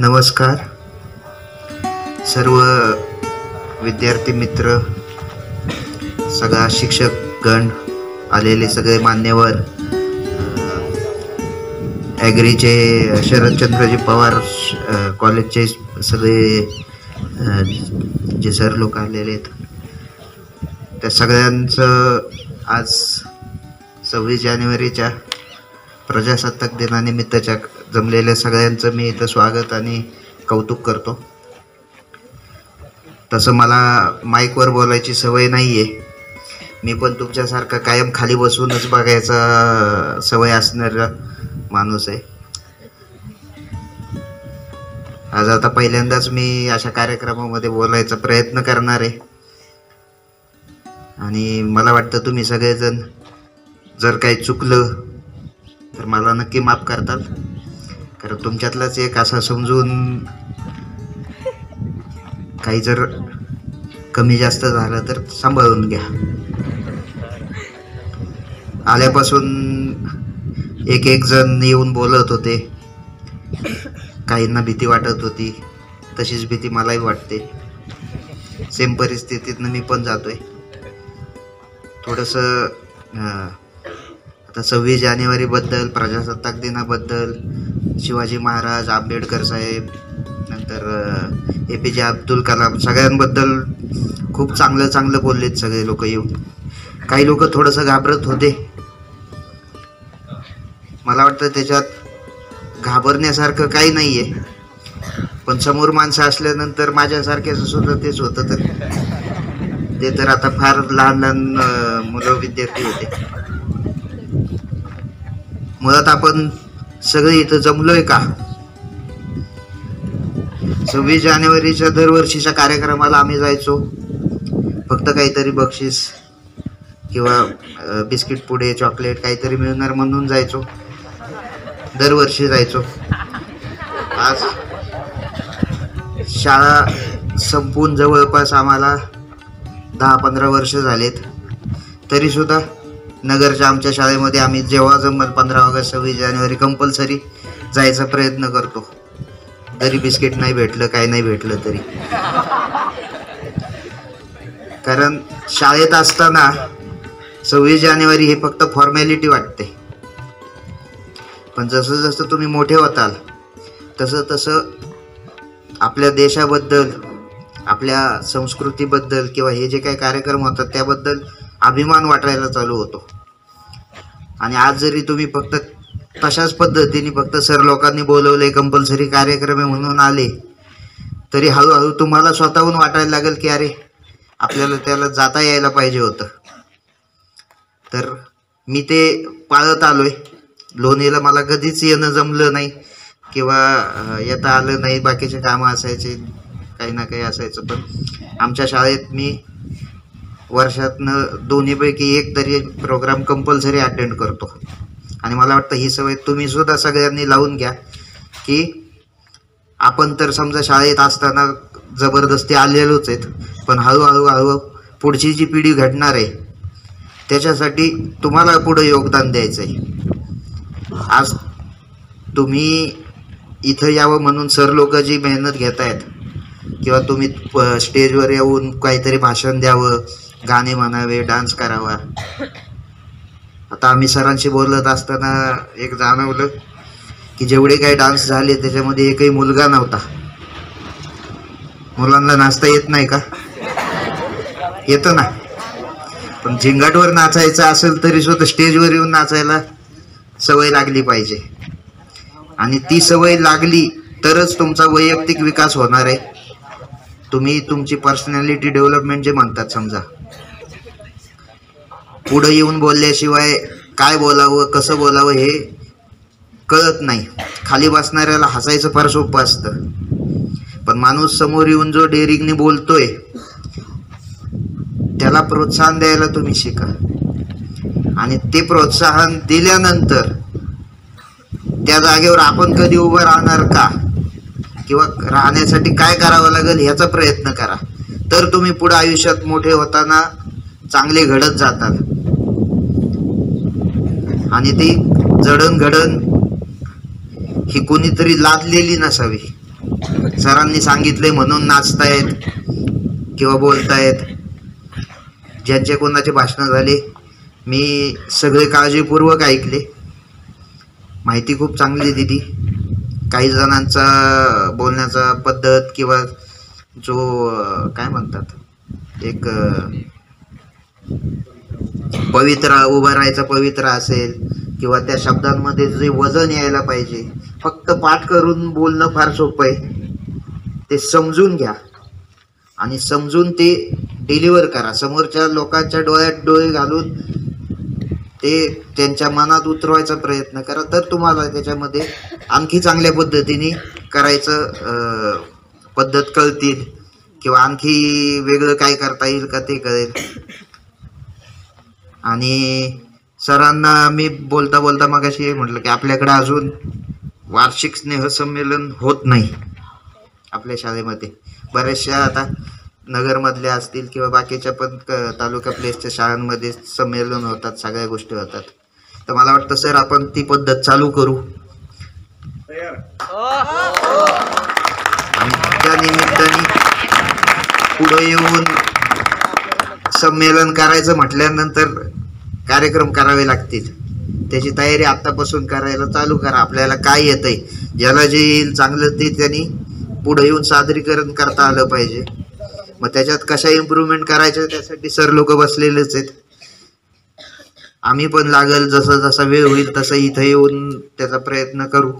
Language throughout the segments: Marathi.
नमस्कार. सर्व विद्यार्थी मित्र सगळा शिक्षक गण आलेले सगळे मान्यवर ॲग्रीचे शरदचंद्रजी पवार कॉलेजचे सगळे जे सर लोक आलेले आहेत. त्या सगळ्यांचं आज सव्वीस जानेवारीच्या प्रजासत्ताक दिनानिमित्तच्या जमलेल्या सगळ्यांचं मी इथं स्वागत आणि कौतुक करतो. तसं मला माईकवर बोलायची सवय नाही आहे मी पण तुमच्यासारखा कायम खाली बसूनच बघायचा सवय असणारा माणूस आहे. आज आता पहिल्यांदाच मी अशा कार्यक्रमामध्ये बोलायचा प्रयत्न करणार आहे. आणि मला वाटतं तुम्ही सगळेजण जर काही चुकलं तर मला नक्की माफ करताल. तर तुमच्यातलाच एक असा समजून काही जर कमी जास्त झालं तर सांभाळून घ्या. आल्यापासून एक एक जण येऊन बोलत होते. काहींना भीती वाटत होती. तशीच भीती मलाही वाटते. सेम परिस्थितीतनं मी पण जातोय. थोडंसं आता सव्वीस जानेवारीबद्दल प्रजासत्ताक दिनाबद्दल शिवाजी महाराज आंबेडकर साहेब नंतर ए पी जे अब्दुल कलाम सगळ्यांबद्दल खूप चांगलं चांगलं बोललेत सगळे लोक येऊन. काही लोक थोडंसं घाबरत होते. मला वाटतं त्याच्यात घाबरण्यासारखं काही नाही आहे पण समोर माणसं असल्यानंतर माझ्यासारख्याचं सुद्धा तेच होतं तर. ते तर आता फार लहान लहान मुलं विद्यार्थी होते. मुळात आपण सगळे इथं जमलोय का? सव्वीस जानेवारीच्या दरवर्षीच्या कार्यक्रमाला आम्ही जायचो. फक्त काहीतरी बक्षीस किंवा बिस्किट पुडे चॉकलेट काहीतरी मिळणार म्हणून जायचो. दरवर्षी जायचो. आज शाळा संपून जवळपास आम्हाला दहा पंधरा वर्ष झालेत. तरीसुद्धा नगरच्या आमच्या शाळेमध्ये आम्ही जेव्हा जमल पंधरा ऑगस्ट सव्वीस जानेवारी कंपल्सरी जायचा प्रयत्न करतो. जरी बिस्किट नाही भेटलं काय नाही भेटलं तरी. कारण शाळेत असताना सव्वीस जानेवारी हे फक्त फॉर्मॅलिटी वाटते. पण जसं जसं तुम्ही मोठे होताल तसं तसं आपल्या देशाबद्दल आपल्या संस्कृतीबद्दल किंवा हे जे काही कार्यक्रम होतात त्याबद्दल अभिमान वाटायला चालू होतो. आणि आज जरी तुम्ही फक्त तशाच पद्धतीने फक्त सर लोकांनी बोलवले कंपल्सरी कार्यक्रम म्हणून आले तरी हळूहळू तुम्हाला स्वतःहून वाटायला लागेल की अरे आपल्याला त्याला जाता यायला पाहिजे होतं. तर मी ते पाळत आलोय. लोणीला मला कधीच येणं जमलं नाही किंवा येता आलं नाही. बाकीचे कामं असायचे काही ना काही असायचं. पण आमच्या शाळेत मी वर्षातनं दोन्हीपैकी एक तरी प्रोग्राम कंपल्सरी अटेंड करतो. आणि मला वाटतं ही सवय तुम्ही सुद्धा सगळ्यांनी लावून घ्या की आपण तर समजा शाळेत असताना जबरदस्ती आलेलोच आहेत पण हळूहळू हळू पुढची जी पिढी घडणार आहे त्याच्यासाठी तुम्हाला पुढं योगदान द्यायचं आहे. आज तुम्ही इथं यावं म्हणून सर लोक जी मेहनत घेत आहेत किंवा तुम्ही स्टेजवर येऊन काहीतरी भाषण द्यावं गाणे म्हणावे डान्स करावा. आता आम्ही सरांशी बोलत असताना एक जाणवलं की जेवढे काही डान्स झाले त्याच्यामध्ये एकही मुलगा नव्हता. मुलांना नाचता येत नाही का? येतं ना. पण झिंगाटवर नाचायचं असेल तरी सुद्धा स्टेजवर येऊन नाचायला सवय लागली पाहिजे. आणि ती सवय लागली तरच तुमचा वैयक्तिक विकास होणार आहे. तुम्ही तुमची पर्सनॅलिटी डेव्हलपमेंट जे म्हणतात समजा. पुढं येऊन बोलल्याशिवाय काय बोलावं कसं बोलावं हे कळत नाही. खाली बसणाऱ्याला हसायचं फार सोपं असतं. पण माणूस समोर येऊन जो डेअरिंगने बोलतोय त्याला प्रोत्साहन द्यायला तुम्ही शिका. आणि ते प्रोत्साहन दिल्यानंतर त्या जागेवर आपण कधी उभं राहणार का? किंवा राहण्यासाठी काय करावं लागेल ह्याचा प्रयत्न करा. तर तुम्ही पुढे आयुष्यात मोठे होताना चांगले घडत जातात. आणि ती जडणघडण ही कोणीतरी लादलेली नसावी. सरांनी सांगितले म्हणून नाचतायत किंवा बोलतायत. ज्यांचे कोणाचे भाषणं झाले मी सगळे काळजीपूर्वक ऐकले. माहिती खूप चांगली दिली. काही जणांचा बोलण्याचा पद्धत किंवा जो काय म्हणतात? एक पवित्रा उभा राहायचा पवित्रा असेल किंवा त्या शब्दांमध्ये जे वजन यायला पाहिजे फक्त पाठ करून बोलणं फार सोपं आहे. ते समजून घ्या. आणि समजून ते डिलिव्हर करा. समोरच्या लोकांच्या डोळ्यात डोळे घालून ते त्यांच्या मनात उतरवायचा प्रयत्न करा. तर तुम्हाला त्याच्यामध्ये आणखी चांगल्या पद्धतीने करायचं पद्धत कळतील. किंवा आणखी वेगळं काय करता येईल का ते कळेल. आणि सरांना मी बोलता बोलता मगाशी म्हटलं की आपल्याकडे अजून वार्षिक स्नेहसंमेलन होत नाही आपल्या शाळेमध्ये. बऱ्याचशा आता नगरमधल्या असतील किंवा बाकीच्या पण क- तालुका प्लेसच्या शाळांमध्ये संमेलन होतात सगळ्या गोष्टी होतात. तर मला वाटतं सर आपण ती पद्धत चालू करू. त्या निमित्ताने पुढे येऊन संमेलन करायचं म्हटल्यानंतर कार्यक्रम करावे लागतील. त्याची तयारी आत्तापासून करायला चालू करा. आपल्याला काय येतं आहे ज्याला जे येईल चांगलं ते त्यांनी पुढे येऊन सादरीकरण करता आलं पाहिजे. मग त्याच्यात कशा इम्प्रूव्हमेंट करायच्या त्यासाठी सर लोक बसलेलेच आहेत. आम्ही पण लागल जसं जसा वेळ होईल तसं इथं येऊन त्याचा प्रयत्न करू.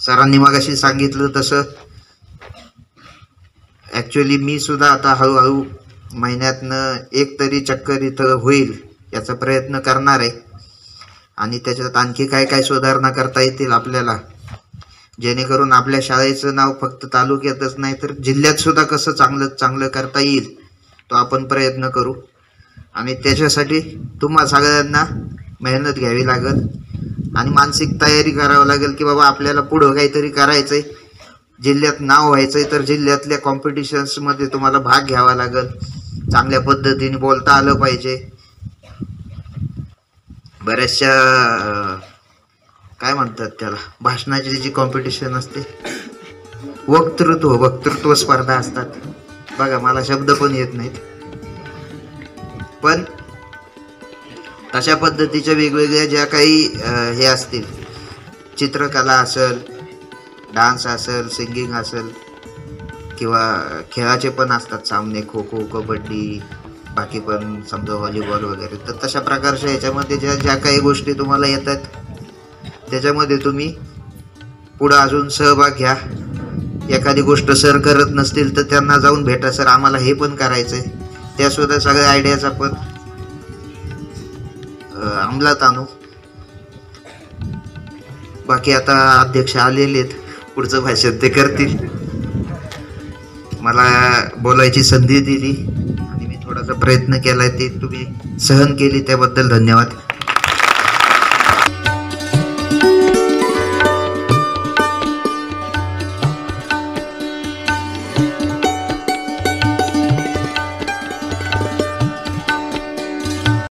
सरांनी मग सांगितलं तसं. ॲक्च्युली मी सुद्धा आता हळूहळू महिन्यातनं एक तरी चक्कर इथं होईल याचा प्रयत्न करणार आहे. आणि त्याच्यात आणखी काय काय सुधारणा करता येतील आपल्याला? जेणेकरून आपल्या शाळेचं नाव फक्त तालुक्यातच नाही तर जिल्ह्यात सुद्धा कसं चांगलं चांगलं करता येईल तो आपण प्रयत्न करू. आणि त्याच्यासाठी तुम्हा सगळ्यांना मेहनत घ्यावी लागेल. आणि मानसिक तयारी करावं लागेल की बाबा आपल्याला पुढं काहीतरी करायचं आहे जिल्ह्यात नाव व्हायचं आहे तर जिल्ह्यातल्या कॉम्पिटिशन्समध्ये तुम्हाला भाग घ्यावा लागेल. चांगल्या पद्धतीने बोलता आलं पाहिजे. बऱ्याचशा काय म्हणतात त्याला? भाषणाची जी कॉम्पिटिशन असते वक्तृत्व वक्तृत्व स्पर्धा असतात. बघा मला शब्द पण येत नाहीत. पण तशा पद्धतीच्या वेगवेगळ्या ज्या काही हे असतील चित्रकला असेल डान्स असेल सिंगिंग असेल किंवा खेळाचे पण असतात सामने खो खो कबड्डी बाकी पण समजा व्हॉलीबॉल वगैरे. तर तशा प्रकारच्या याच्यामध्ये ज्या ज्या काही गोष्टी तुम्हाला येतात त्याच्यामध्ये तुम्ही पुढं अजून सहभाग घ्या. एखादी गोष्ट सर करत नसतील तर त्यांना जाऊन भेटा. सर आम्हाला हे पण करायचं आहे त्यासुद्धा सगळ्या आयडियाज आपण अंमलात आणू. बाकी आता अध्यक्ष आलेले आहेत. पुढचं भाषण ते करतील. मला बोलायची संधी दिली आणि मी थोडासा प्रयत्न केलाय ते तुम्ही सहन केली त्याबद्दल धन्यवाद.